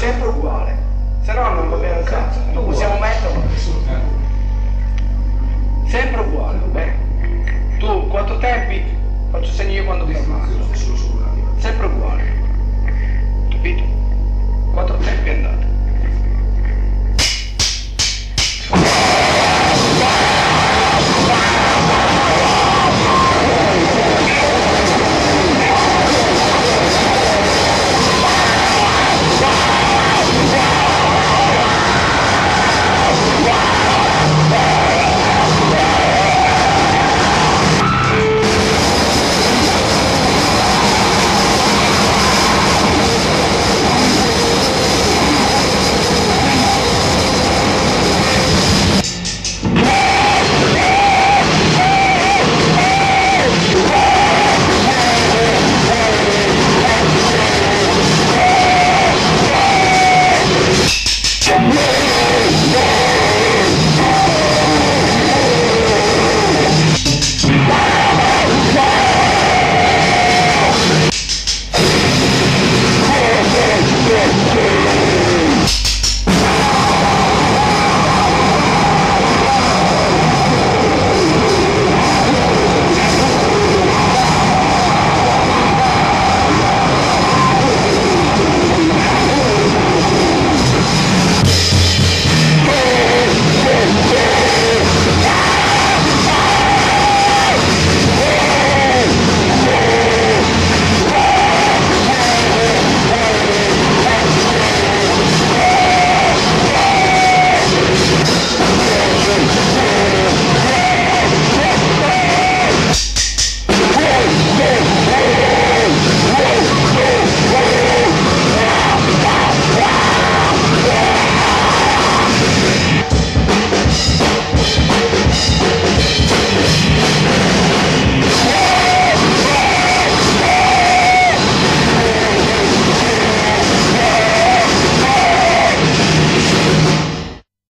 sempre uguale, se no non va bene un cazzo, non possiamo metterlo. Sempre uguale, va bene? Tu quattro tempi, faccio segno io quando ti smalto. Sempre uguale, capito? Quattro tempi andate.